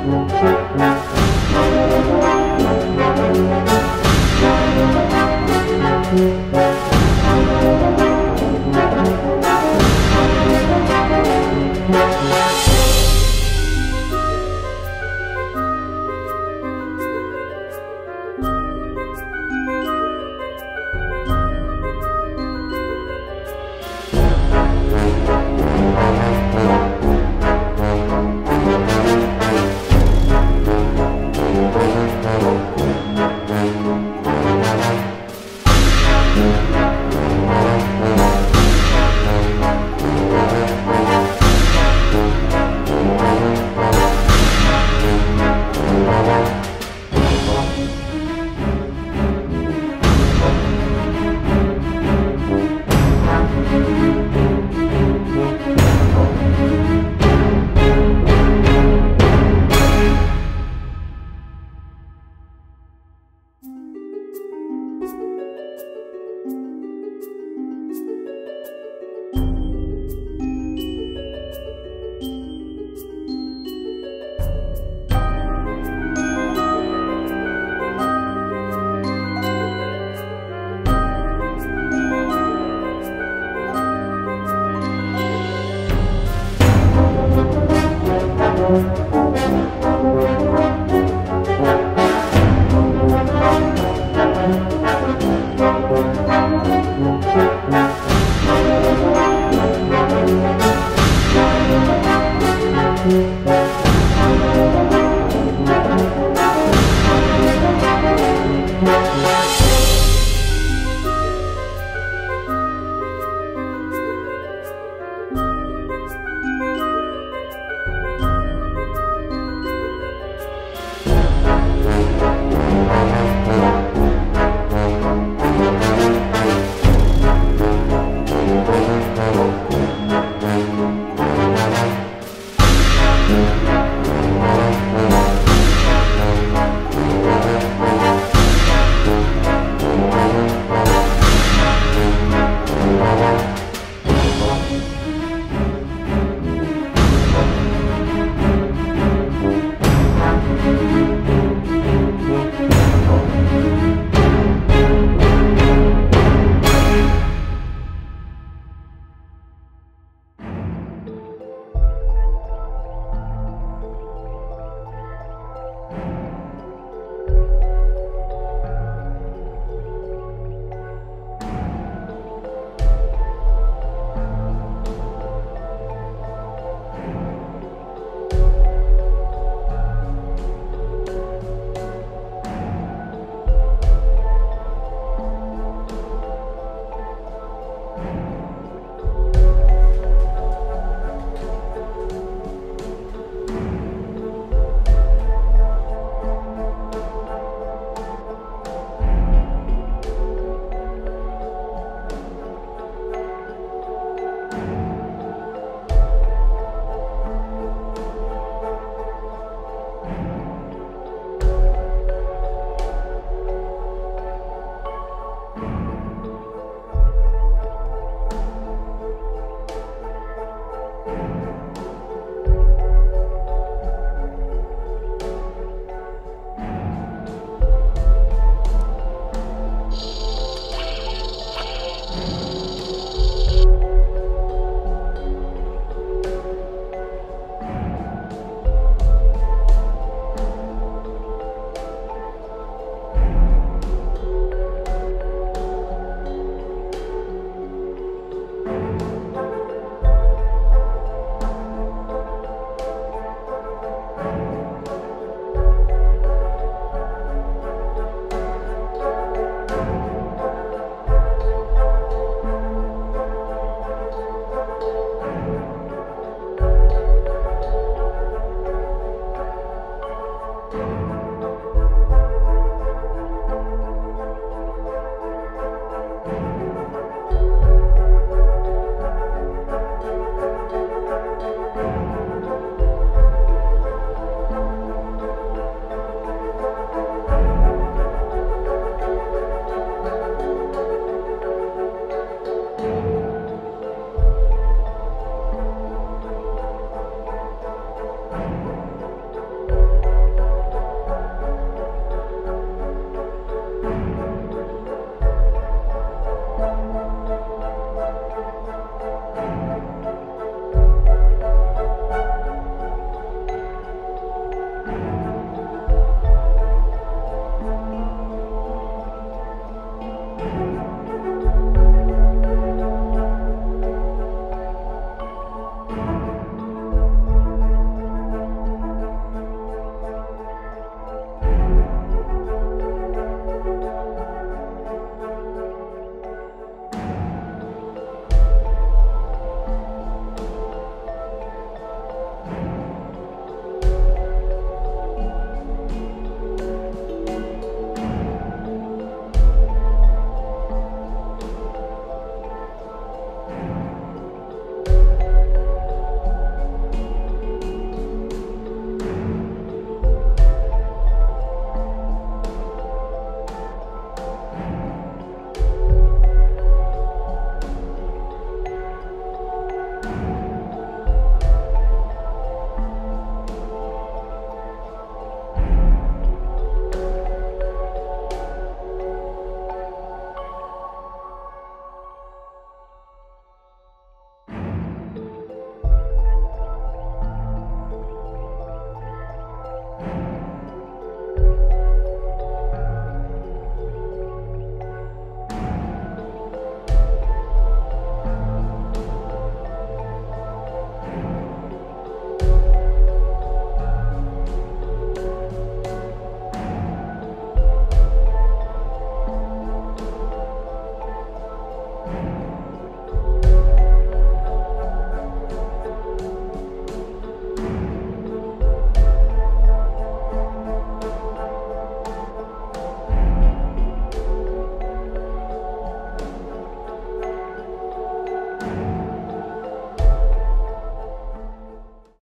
Música